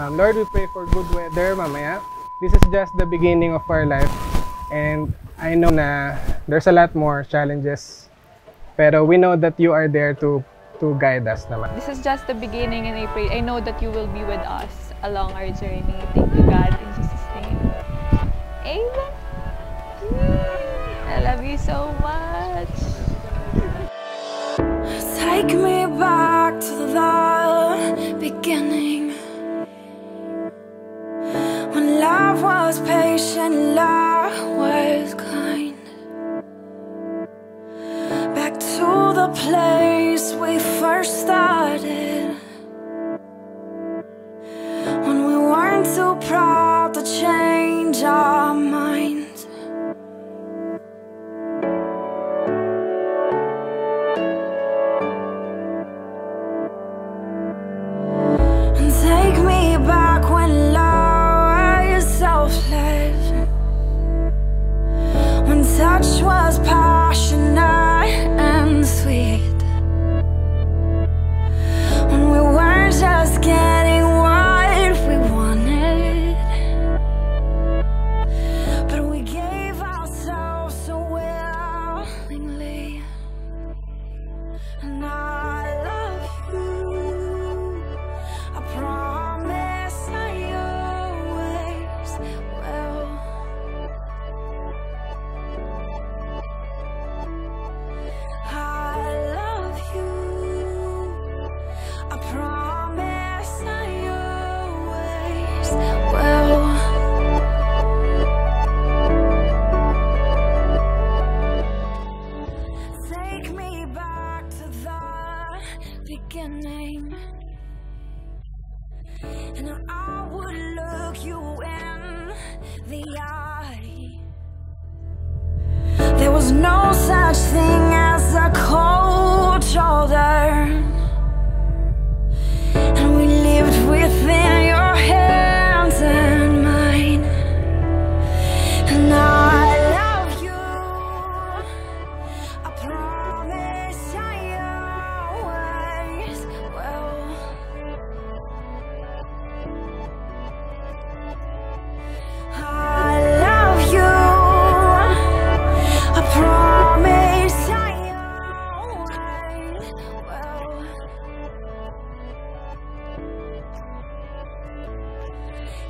Um, Lord, we pray for good weather mamaya. This is just the beginning of our life. And I know na there's a lot more challenges. Pero we know that you are there to to guide us naman. This is just the beginning and I pray, I know that you will be with us along our journey. Thank you God, in Jesus' name. Amen. I love you so much. Take me was patient, love was kind. Back to the place we first started. When we weren't too proud to change our minds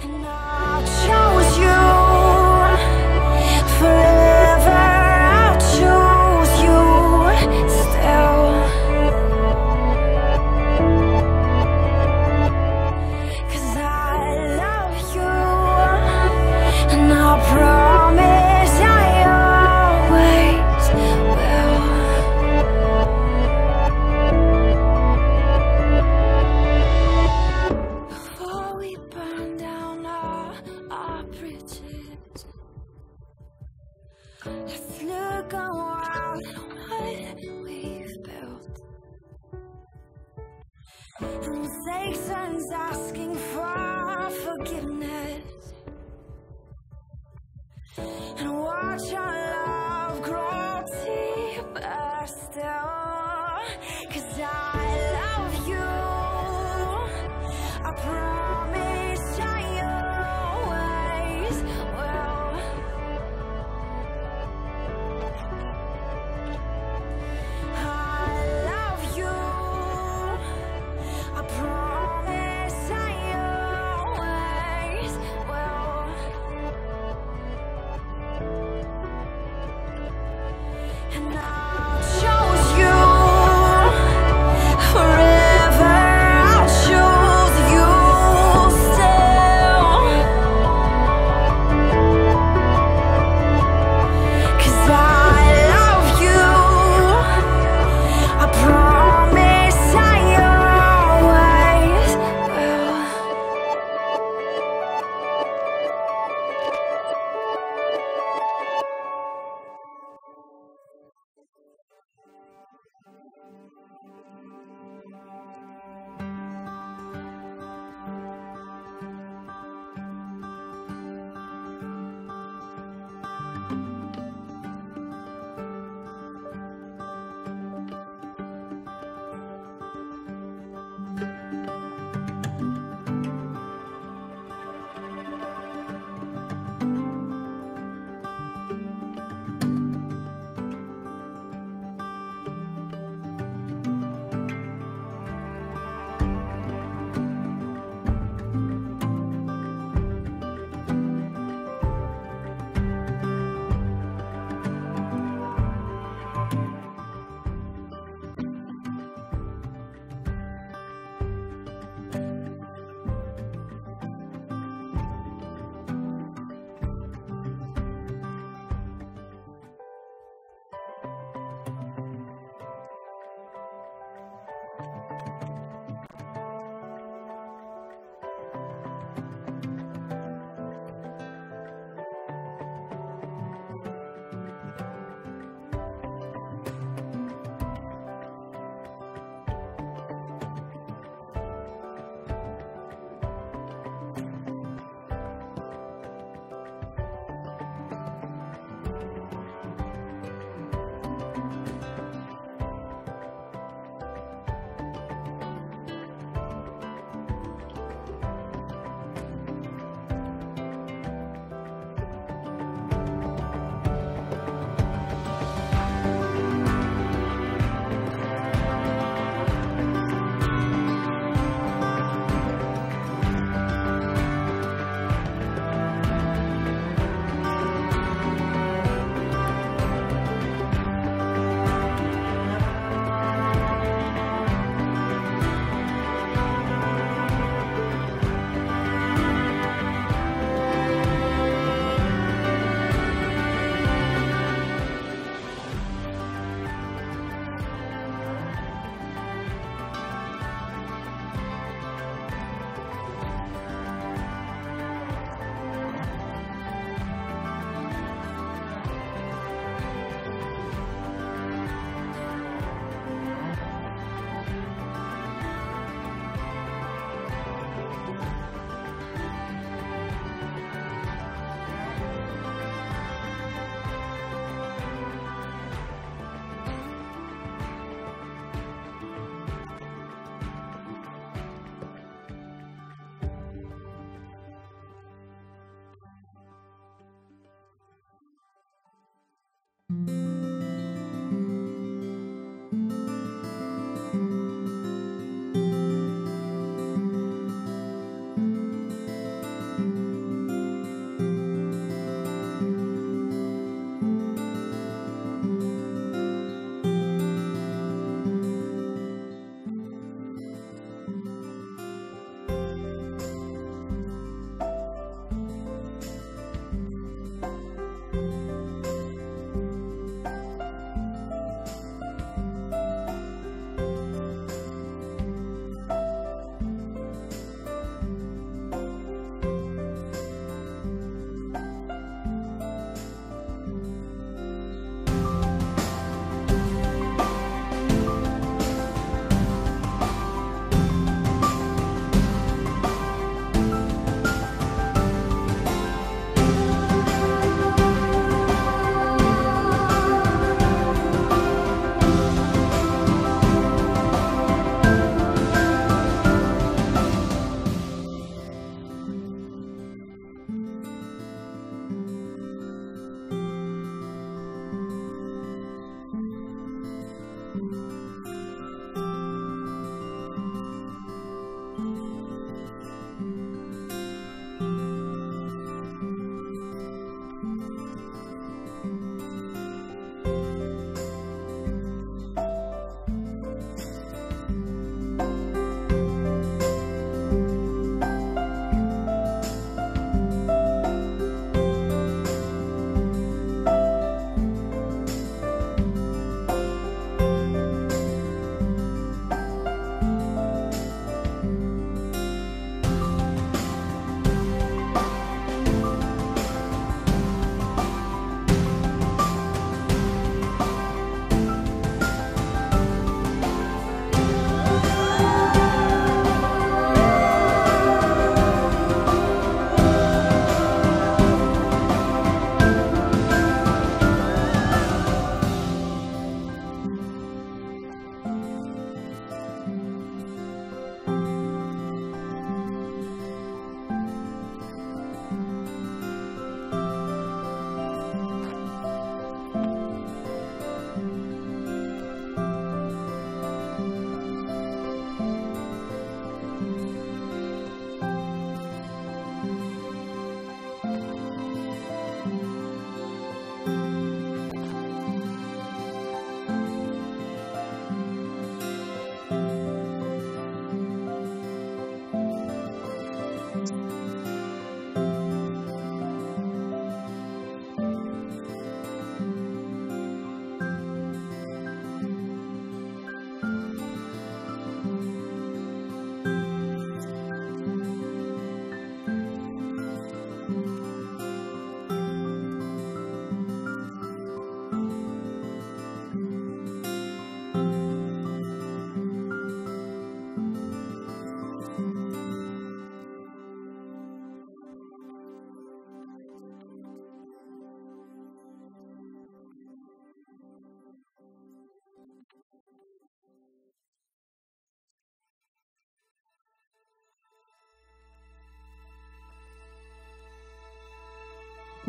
And I Satan's asking for forgiveness. And watch our love grow deeper still